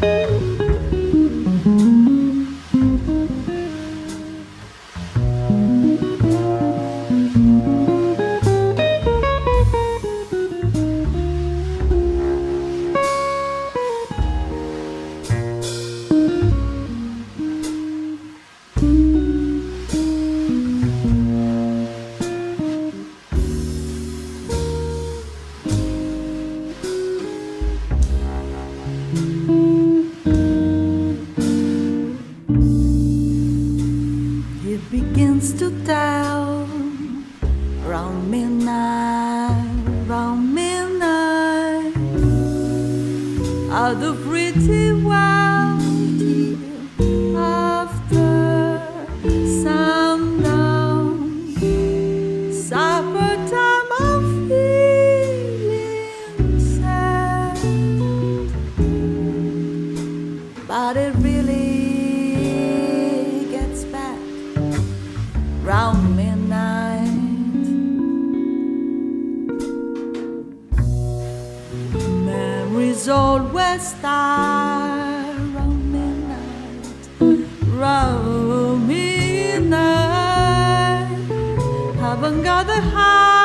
Música are the pretty well deer after sundown. Supper time, I'm feeling sad, but it. those old west stars roaming night, roaming. Haven't got the heart.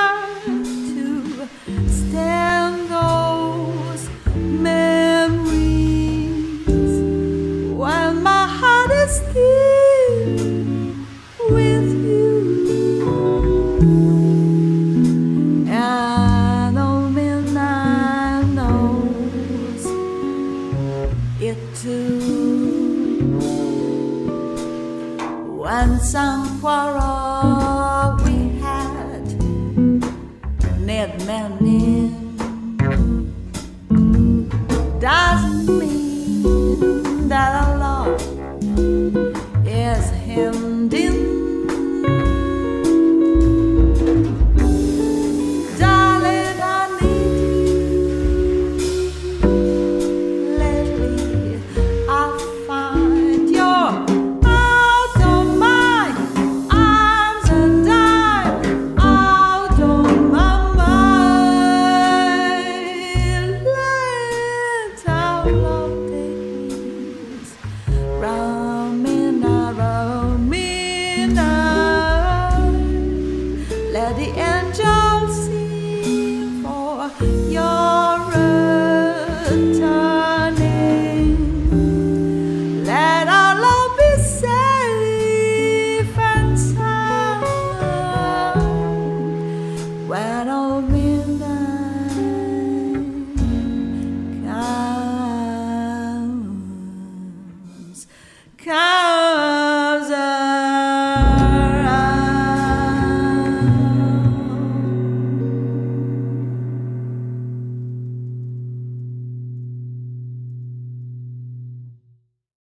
unsung quarrel we had. Ned Manning doesn't mean that a love is him. Let the angels sing.